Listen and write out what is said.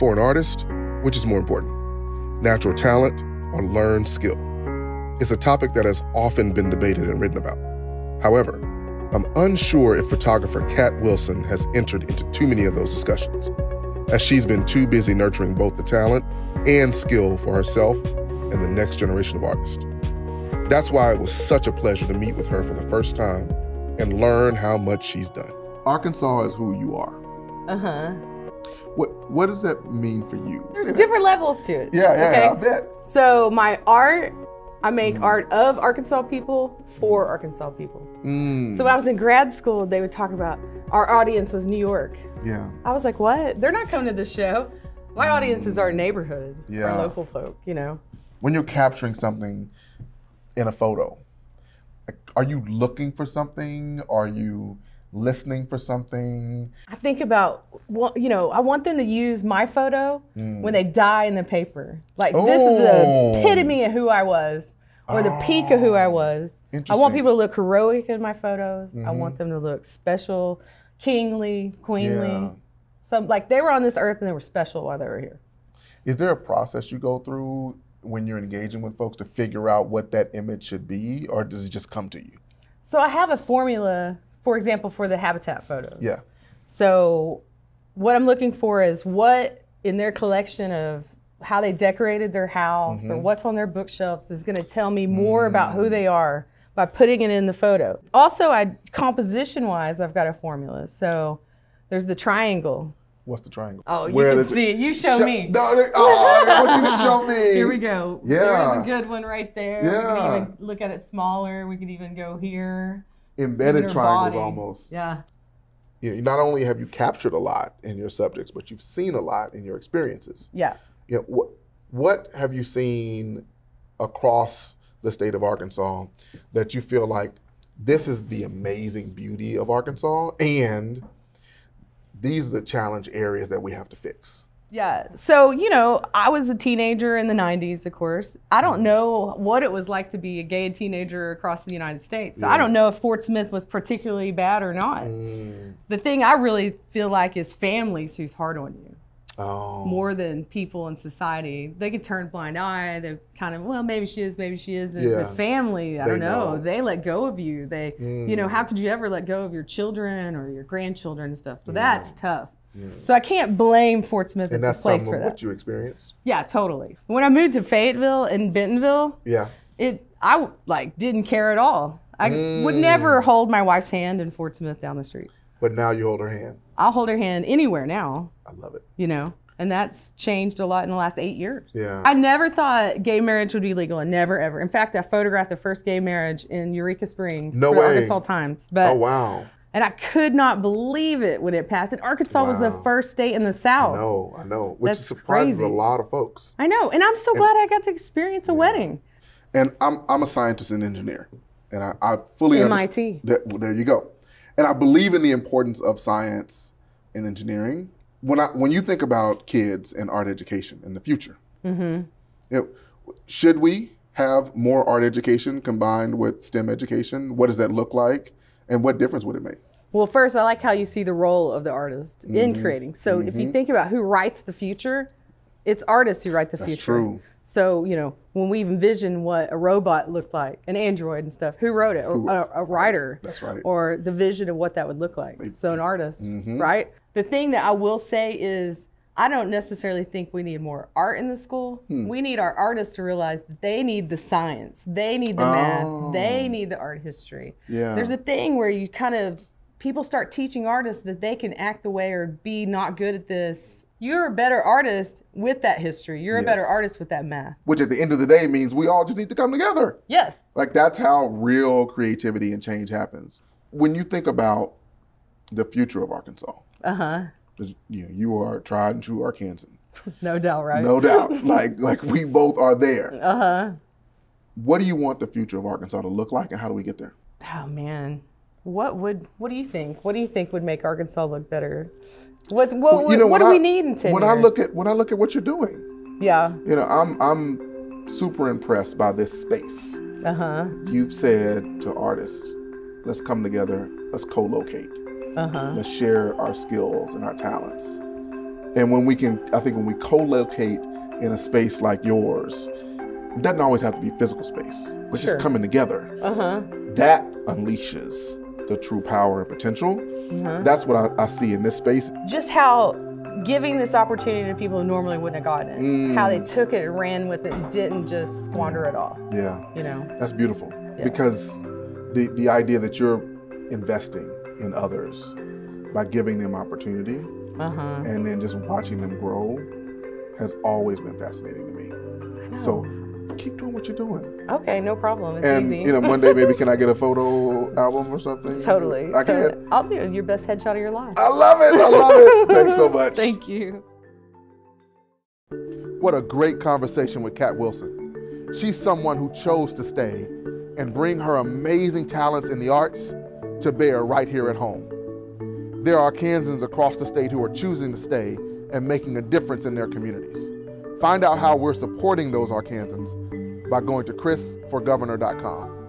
For an artist, which is more important, natural talent or learned skill? It's a topic that has often been debated and written about. However, I'm unsure if photographer Kat Wilson has entered into too many of those discussions, as she's been too busy nurturing both the talent and skill for herself and the next generation of artists. That's why it was such a pleasure to meet with her for the first time and learn how much she's done. Arkansas is who you are. Uh huh. What what does that mean for you? Say There's that. different levels to it. Yeah, yeah, okay? I bet. So my art, I make art of Arkansas people for Arkansas people. Mm, So when I was in grad school, they would talk about our audience was New York. yeah. I was like, what? They're not coming to this show. My audience is our neighborhood, Yeah. our local folk, you know. When you're capturing something in a photo, are you looking for something? Are you listening for something? I think about, well, you know, I want them to use my photo mm. when they die in the paper. Like this is the Oh. epitome of who I was, or the peak of who I oh. was. I want people to look heroic in my photos. I want mm-hmm. them to look special, kingly, queenly. Yeah. Some like they were on this earth and they were special while they were here. Is there a process you go through when you're engaging with folks to figure out what that image should be, or does it just come to you? So I have a formula, for example, for the habitat photos. Yeah. So what I'm looking for is what in their collection of how they decorated their house Mm-hmm. or what's on their bookshelves is going to tell me more about Mm. who they are by putting it in the photo. Also, I composition wise, I've got a formula. So there's the triangle. What's the triangle? Oh, you Where can the- see it. You show Sho- me. No, they- oh, I want you to show me. Here we go. Yeah. There's a good one right there. Yeah. We can even look at it smaller. We could even go here. Embedded triangles body. almost. Yeah. You know, not only have you captured a lot in your subjects, but you've seen a lot in your experiences. Yeah. You know, what what have you seen across the state of Arkansas that you feel like this is the amazing beauty of Arkansas and these are the challenge areas that we have to fix? Yeah. So, you know, I was a teenager in the 90s, of course. I don't know what it was like to be a gay teenager across the United States. So I don't know if Fort Smith was particularly bad or not. Mm. The thing I really feel like is families who's hard on you Oh, more than people in society. They could turn a blind eye. They're kind of, well, maybe she is, maybe she isn't. Yeah. But family, I They don't know. Mm. They let go of you. They, you know, how could you ever let go of your children or your grandchildren and stuff? So that's tough. So I can't blame Fort Smith and as a place some for of that. what you experienced. Yeah, totally. When I moved to Fayetteville and Bentonville, Yeah. it I like didn't care at all. I would Mm. never hold my wife's hand in Fort Smith down the street. But now you hold her hand. I'll hold her hand anywhere now, I love it. you know, and that's changed a lot in the last eight years. Yeah. I never thought gay marriage would be legal, and never ever. In fact, I photographed the first gay marriage in Eureka Springs No for way. Arkansas Times. But oh wow. And I could not believe it when it passed. And Arkansas was the first state in the South. I know, I know. Which That's surprises crazy. a lot of folks. I know, and I'm so glad I got to experience a wedding. And I'm I'm a scientist and engineer, and I, I fully MIT. There, well, there you go. And I believe in the importance of science and engineering. When I when you think about kids and art education in the future, Mm-hmm. know, should we have more art education combined with STEM education? What does that look like, and what difference would it make? Well, first, I like how you see the role of the artist Mm-hmm. in creating. So, if you think about who writes the future, it's artists who write the That's future. true. So, you know, when we envision what a robot looked like, an android and stuff, who wrote it? Or a, a writer. That's right. Or the vision of what that would look like. So, an artist, Mm-hmm. right? The thing that I will say is, I don't necessarily think we need more art in the school. Hmm. We need our artists to realize that they need the science, they need the math, they need the art history. Oh. Yeah. There's a thing where you kind of people start teaching artists that they can act the way or be not good at this. You're a better artist with that history. You're a better artist with that math. Which at the end of the day means we all just need to come together. Yes. Like that's how real creativity and change happens. When you think about the future of Arkansas, Uh huh. 'cause, you know, you are tried and true Arkansan, No doubt, right? no doubt. like like we both are there. Uh huh. What do you want the future of Arkansas to look like, and how do we get there? Oh man, what would what do you think? What do you think would make Arkansas look better? What what, you know, what do we need in ten When years? I look at when I look at what you're doing, yeah. you know, I'm I'm super impressed by this space. Uh huh. You've said to artists, let's come together, let's co-locate. Uh huh. Let's share our skills and our talents. And when we can, I think when we co-locate in a space like yours, it doesn't always have to be physical space, but Sure. just coming together. Uh-huh. That unleashes the true power and potential. Uh-huh. That's what I, I see in this space. Just how giving this opportunity to people who normally wouldn't have gotten it, Mm. how they took it and ran with it, didn't just squander it all. Yeah, You know. that's beautiful Yeah. because the the idea that you're investing in others by giving them opportunity Uh-huh. and then just watching them grow has always been fascinating to me. So keep doing what you're doing. Okay, no problem. It's and easy. you know, one day maybe can I get a photo album or something? totally. I can. totally. I'll do your best headshot of your life. I love it. I love it. Thanks so much. Thank you. What a great conversation with Kat Wilson. She's someone who chose to stay and bring her amazing talents in the arts to bear right here at home. There are Kansans across the state who are choosing to stay and making a difference in their communities. Find out how we're supporting those Arkansans by going to chrisforgovernor.com.